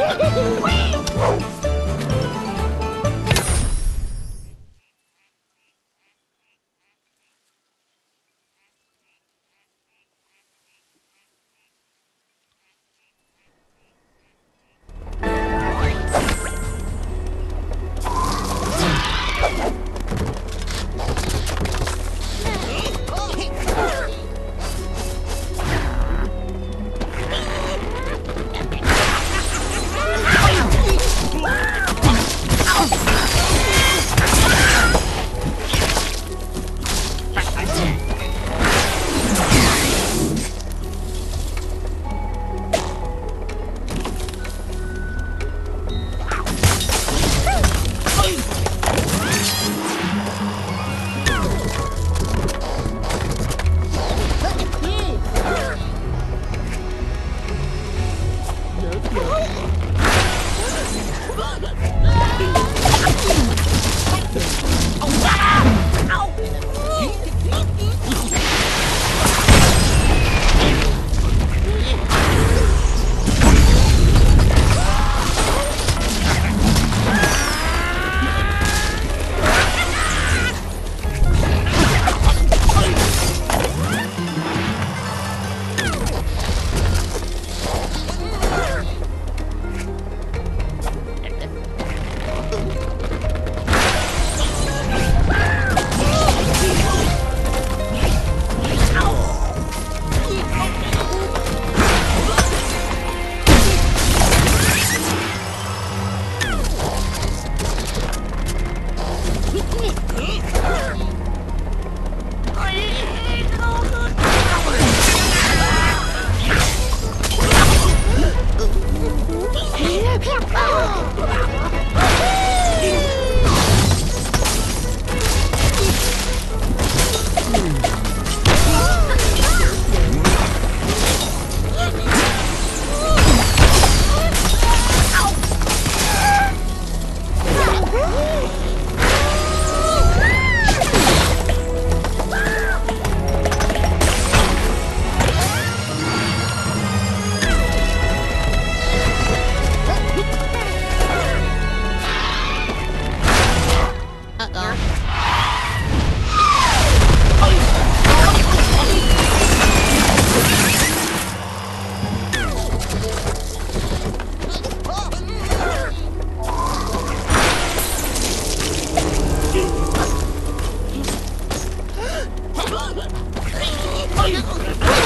Whee! Hey!